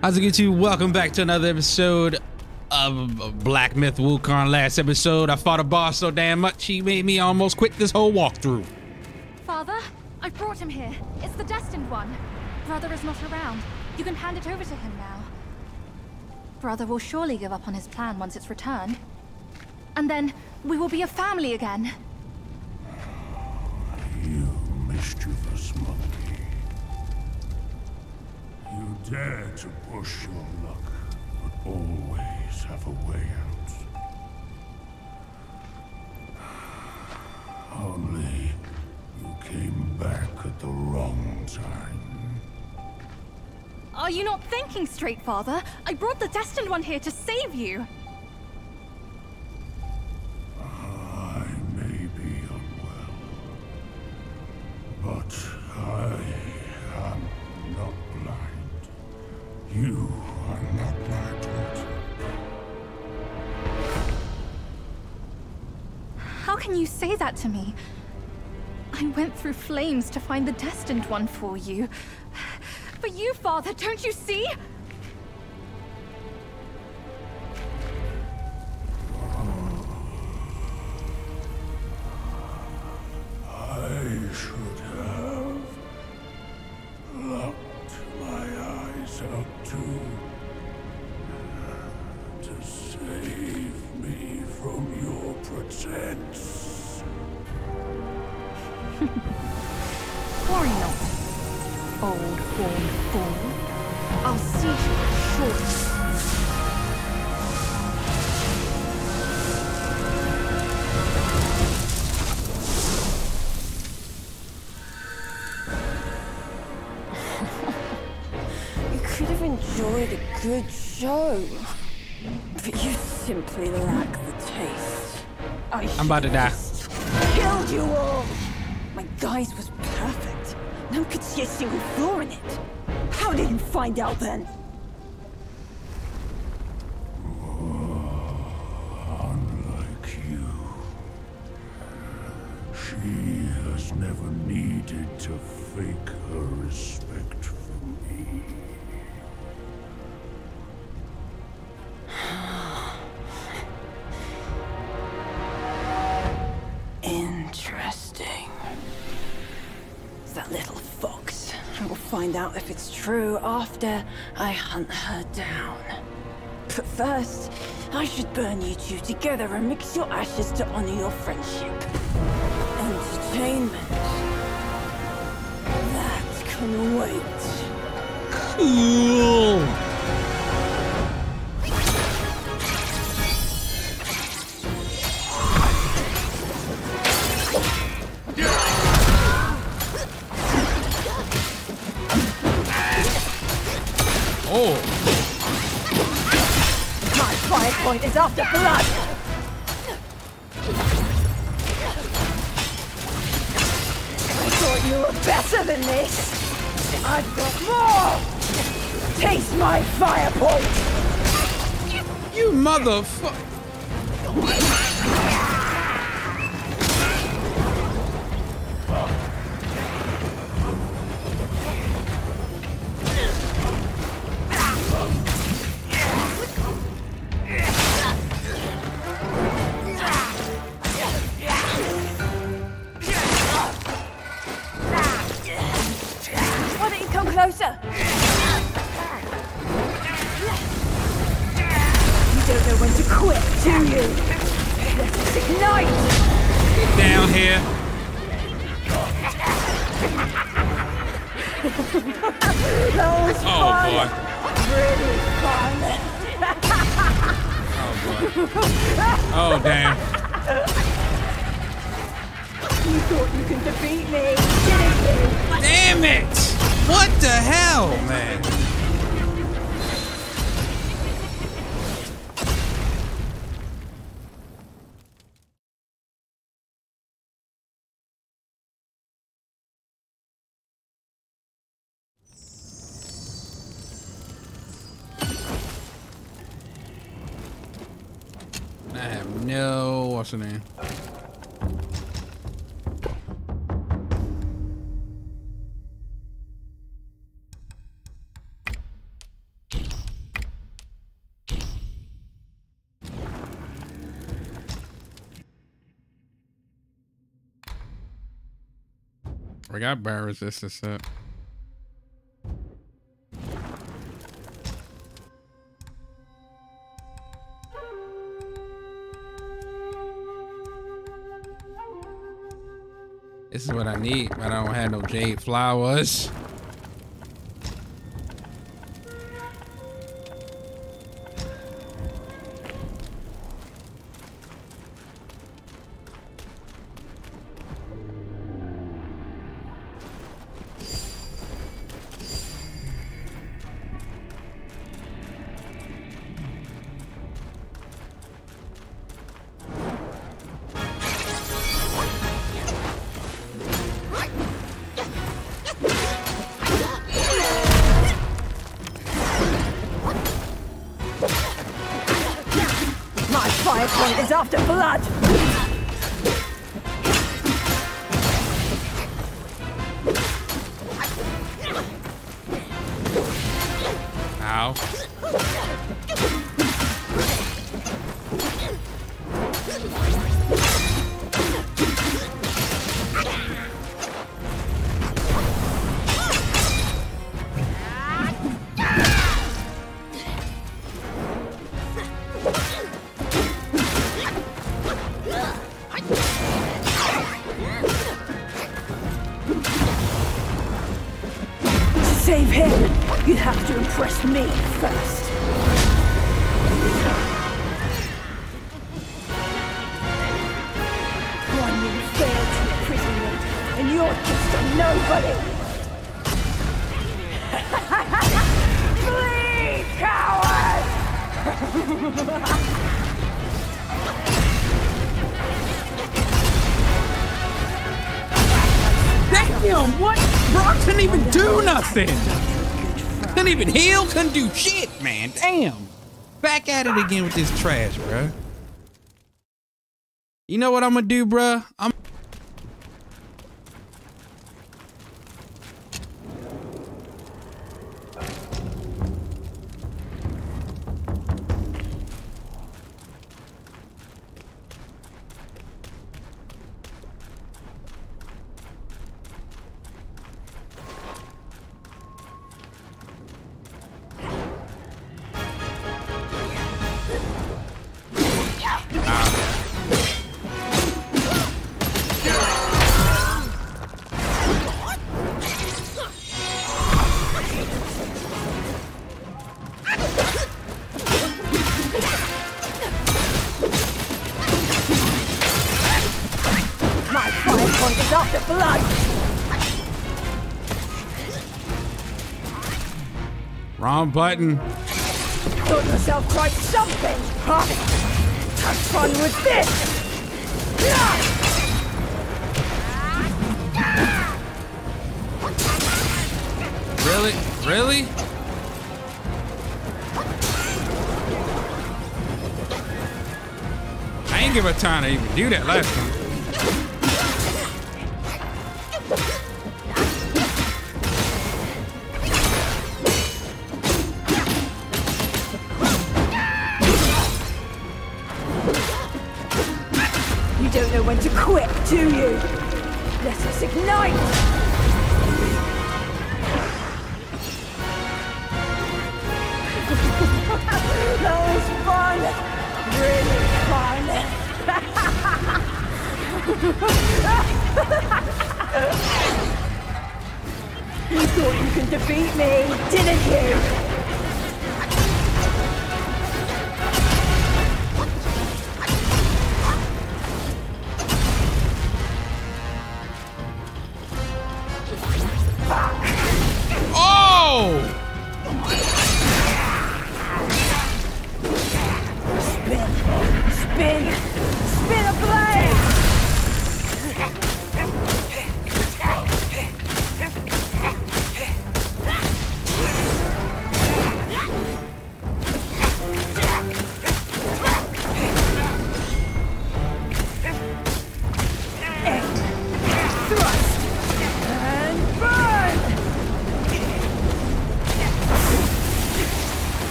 How's it get you? Welcome back to another episode of Black Myth Wukong. Last episode, I fought a boss so damn much he made me almost quit this whole walkthrough. Father, I brought him here. It's the destined one. Brother is not around. You can hand it over to him now. Brother will surely give up on his plan once it's returned. And then we will be a family again. You mischievous dare to push your luck, but always have a way out. Only you came back at the wrong time. Are you not thinking straight, Father? I brought the destined one here to save you. I may be unwell, but I You are not my daughter. How can you say that to me? I went through flames to find the destined one for you. But you, Father, don't you see? Show. But you simply lack the taste. I I'm about to die. killed you all! My guise was perfect. No one could see a single flaw in it. How did you find out then? Unlike you. She has never needed to fake her respect for me. Out if it's true after I hunt her down. But first, I should burn you two together and mix your ashes to honor your friendship. Entertainment. That can wait. Cool. Point is after blood! I thought you were better than this! I've got more! Taste my fire point! you motherfucker. That was Oh fun! boy. Really fun! Oh, oh damn. You thought you could defeat me, didn't you? Damn it! What the hell, man? fascinating. We got bear resistance up. This is what I need, but I don't have no jade flowers. Nothing. Couldn't even heal, couldn't do shit, man. Damn. Back at it again with this trash, bro. You know what I'm gonna do, bro? I'm wrong button. Thought yourself quite something, huh? Have fun with this! Really? Really? I ain't give a time to even do that last time.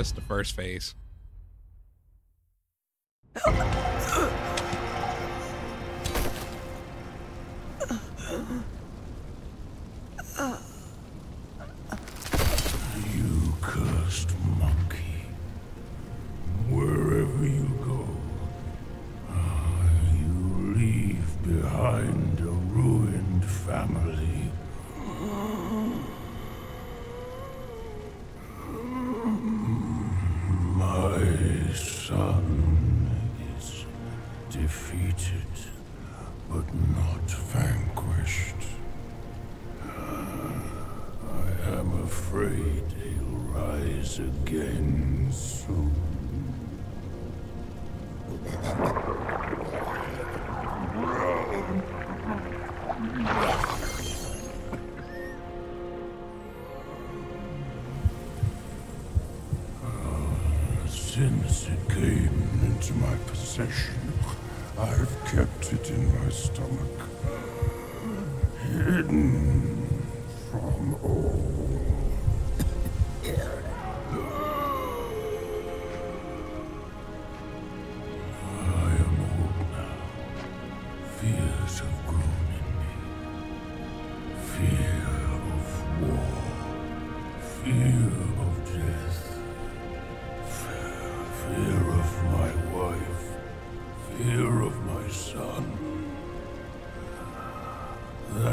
It's the first phase. Defeated, but not vanquished. I am afraid he'll rise again stomach.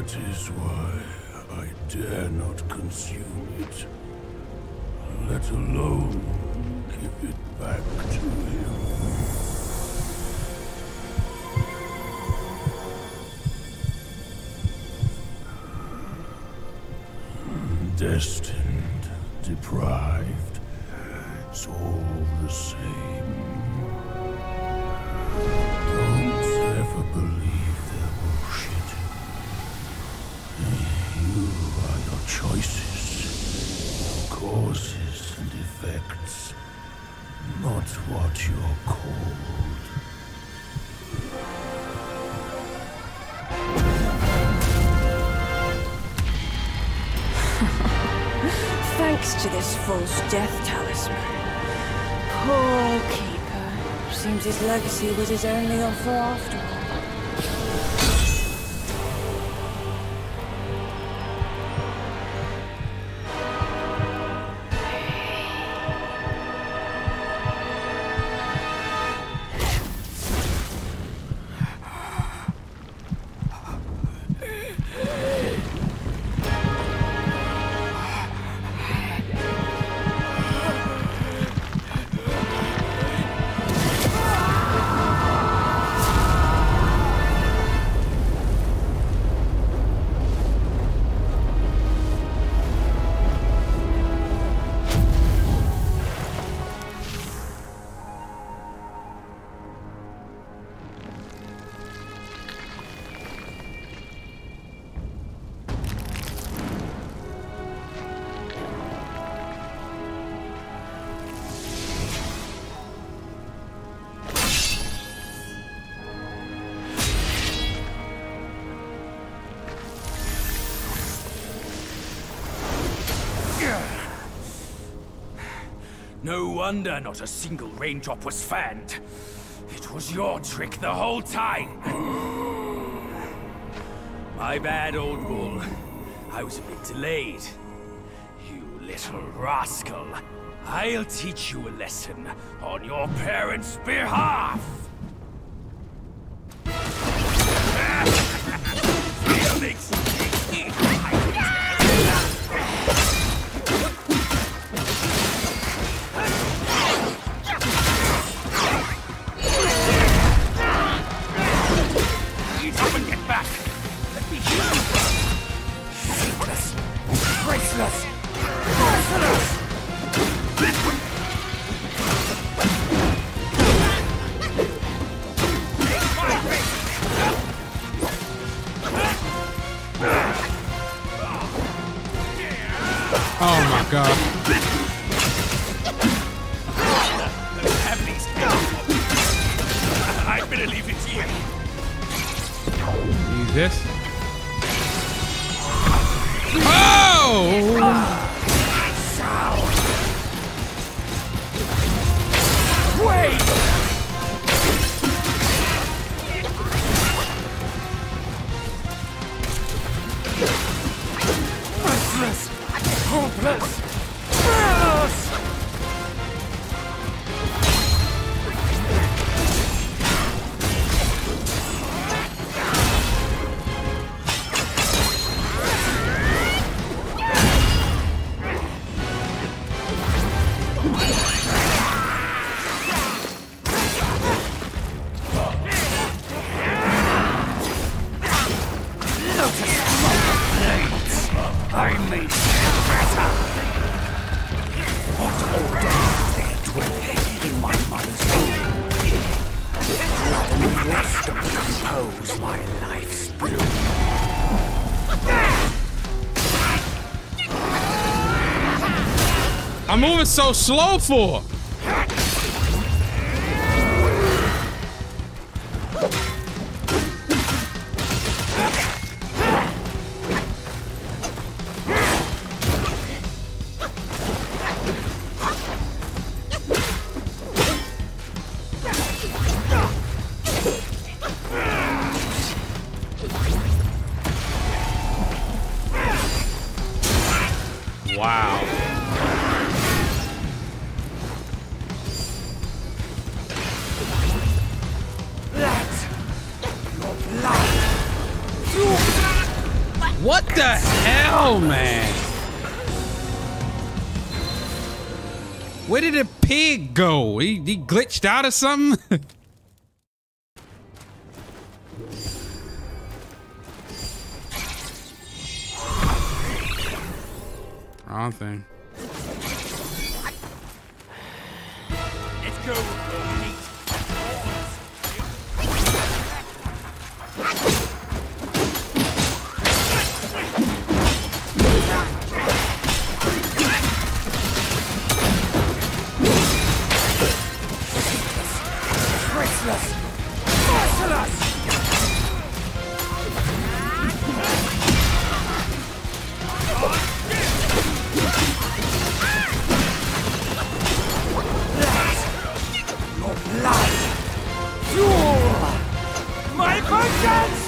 That is why I dare not consume it. Let alone give it back to him. Destined, deprived, it's all the same. To this false death talisman. Poor keeper. Seems his legacy was his only offer after all. No wonder not a single raindrop was fanned. It was your trick the whole time. My bad, old bull. I was a bit delayed. You little rascal. I'll teach you a lesson on your parents' behalf. Fuck my god. I better leave it here. Use this. Oh! Moving so slow for. Go? He, he glitched out or something? Wrong thing. Let's go, Restless! Merciless! Blood! Fuel! My vengeance!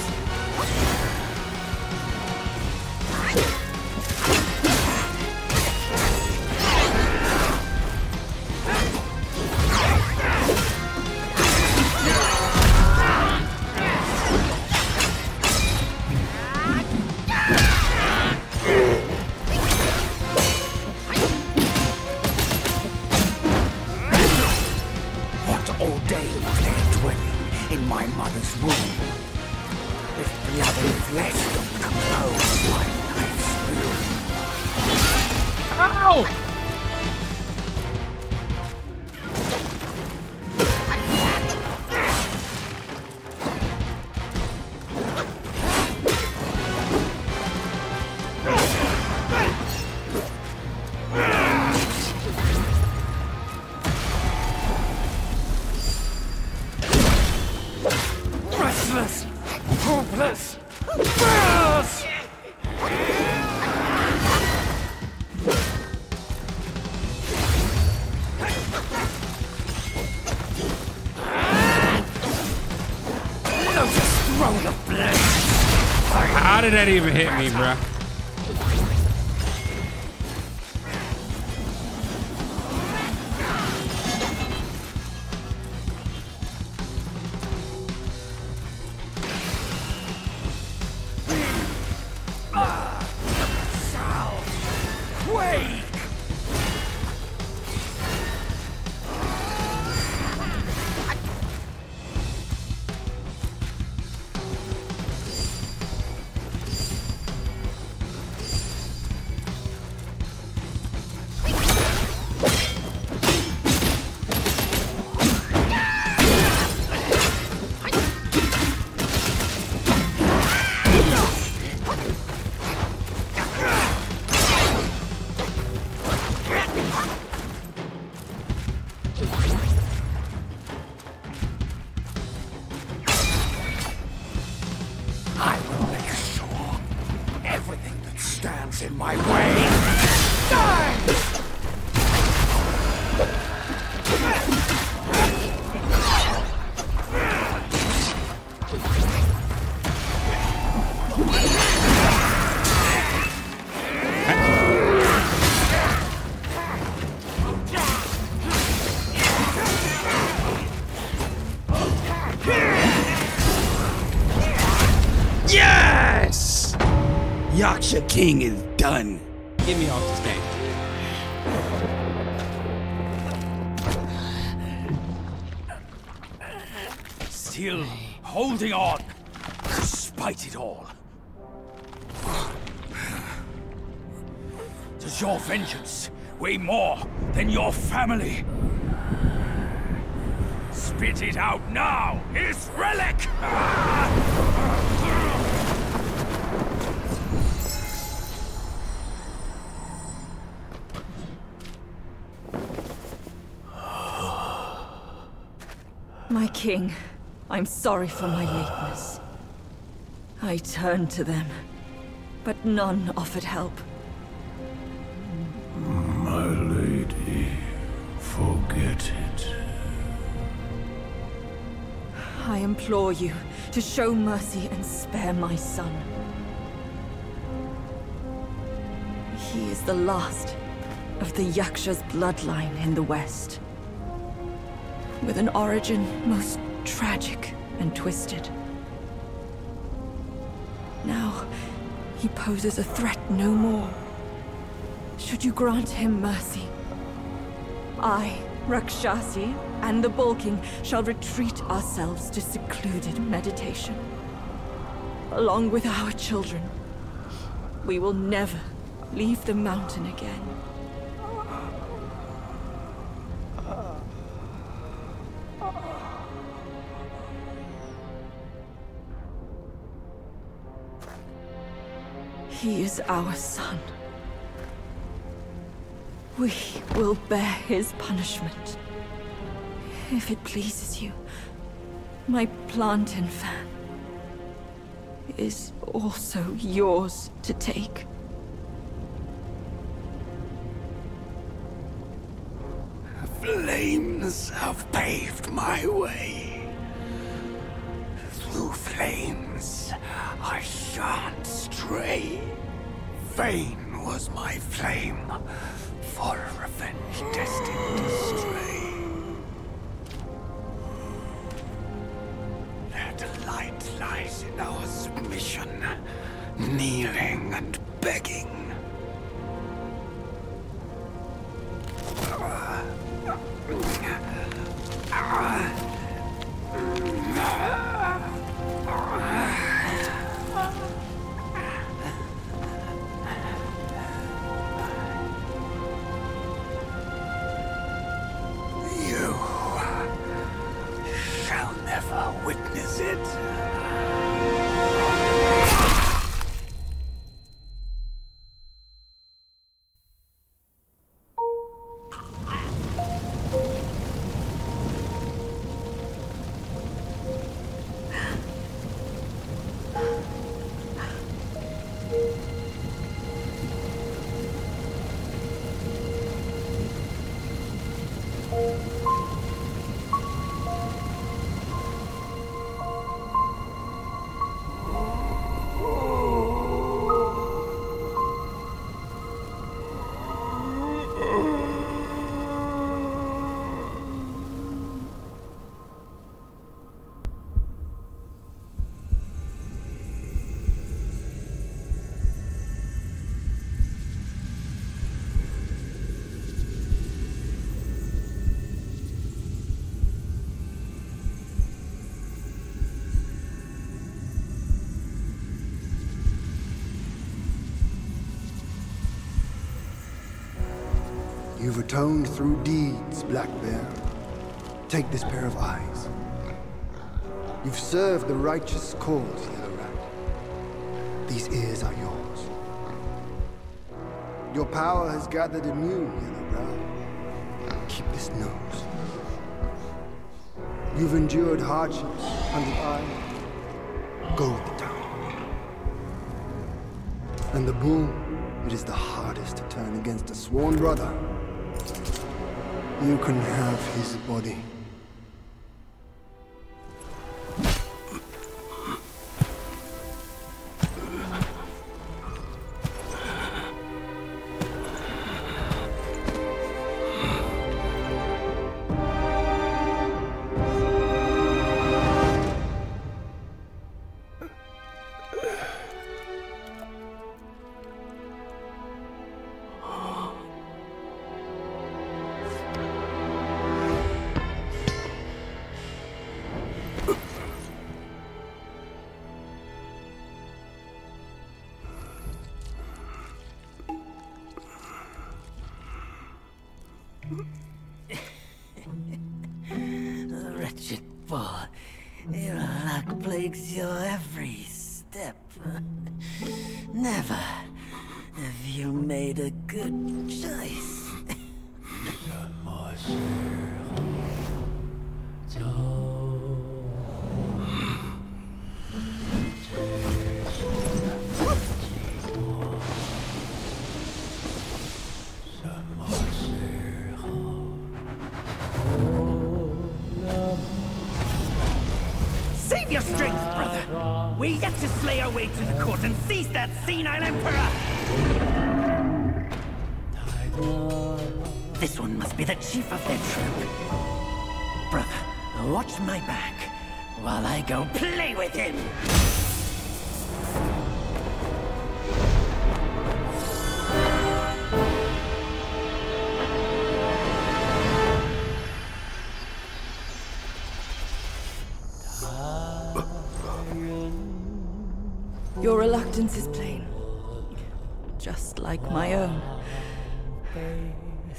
How did that even hit me, bruh? My way! Yaksha King is vengeance weigh more than your family? Spit it out now, his relic! My king, I'm sorry for my lateness. I turned to them, but none offered help. Implore you to show mercy and spare my son. He is the last of the Yaksha's bloodline in the West. With an origin most tragic and twisted. Now, he poses a threat no more. Should you grant him mercy, I, Rakshasi, and the Bull King shall retreat ourselves to secluded meditation. Along with our children, we will never leave the mountain again. He is our son. We will bear his punishment. If it pleases you, my plantain fan is also yours to take. Flames have paved my way. Through flames, I shan't stray. Vain was my flame, for revenge destined to stray. Their delight lies in our submission, kneeling and begging. Atoned through deeds, Black Bear. Take this pair of eyes. You've served the righteous cause, Yellow Rat. These ears are yours. Your power has gathered anew, Yellow Brow. Keep this nose. You've endured hardships, Hundred-Eye. Go with the town. And the bull, it is the hardest to turn against a sworn brother. You can have his body. Luck strength, brother! We're yet to slay our way to the court and seize that senile emperor! This one must be the chief of their troop. Brother, watch my back while I go play with him!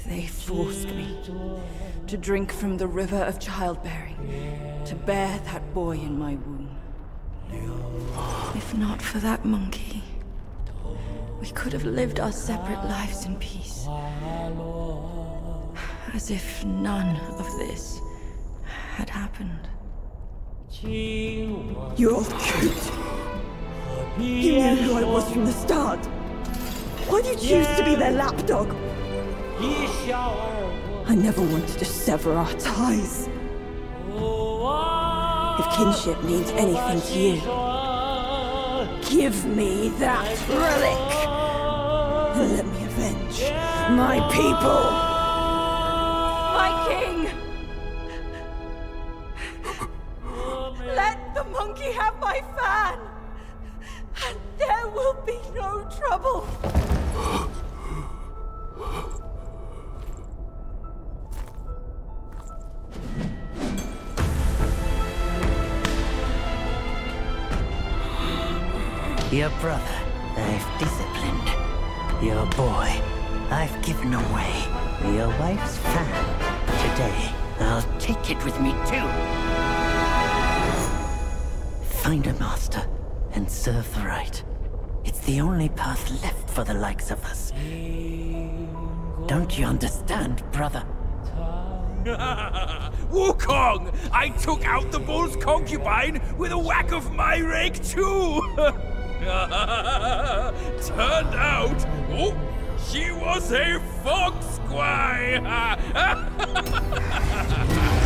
They forced me to drink from the river of childbearing, to bear that boy in my womb. If not for that monkey, we could have lived our separate lives in peace. As if none of this had happened. You're cute. You knew who I was from the start. Why'd you choose to be their lapdog? I never wanted to sever our ties. If kinship means anything to you, give me that relic and let me avenge my people. Take with me too. Find a master and serve the right. It's the only path left for the likes of us. Don't you understand, brother? Wukong! I took out the bull's concubine with a whack of my rake too! Turned out, oh, she was a fox squire!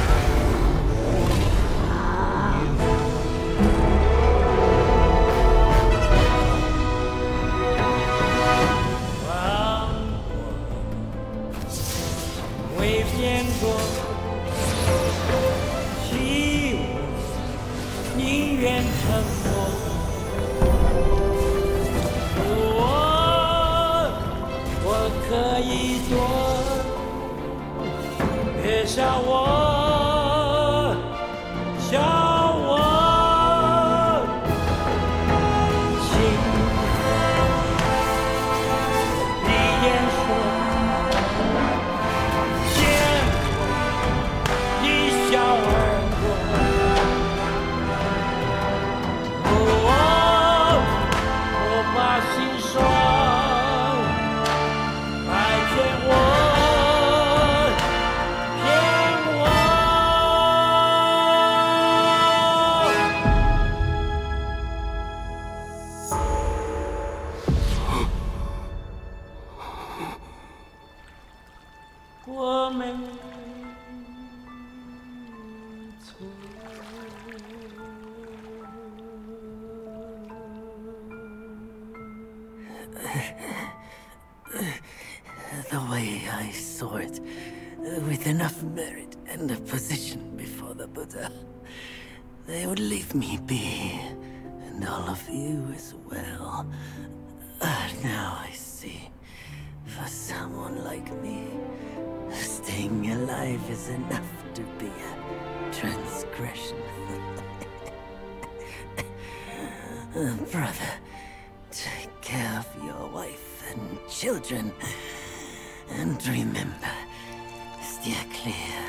alive is enough to be a transgression. Brother, take care of your wife and children. And remember, steer clear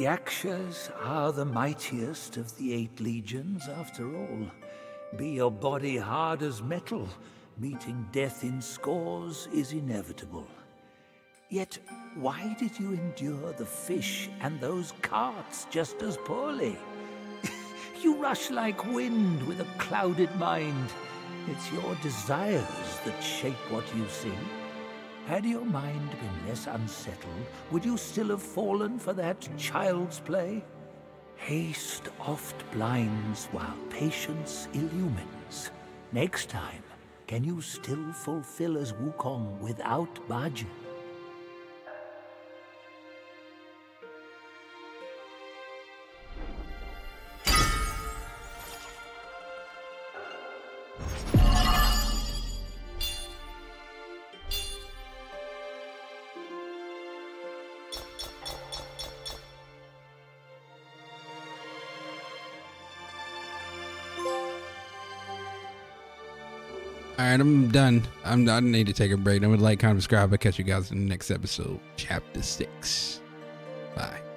Yakshas are the mightiest of the eight legions, after all. Be your body hard as metal, meeting death in scores is inevitable. Yet, why did you endure the fish and those carts just as poorly? you rush like wind with a clouded mind. It's your desires that shape what you see. Had your mind been less unsettled, would you still have fallen for that child's play? Haste oft blinds while patience illumines. Next time, can you still fulfill as Wukong without Bajie? Done. I'm I need to take a break. I would like, comment, subscribe. I'll catch you guys in the next episode, chapter six. Bye.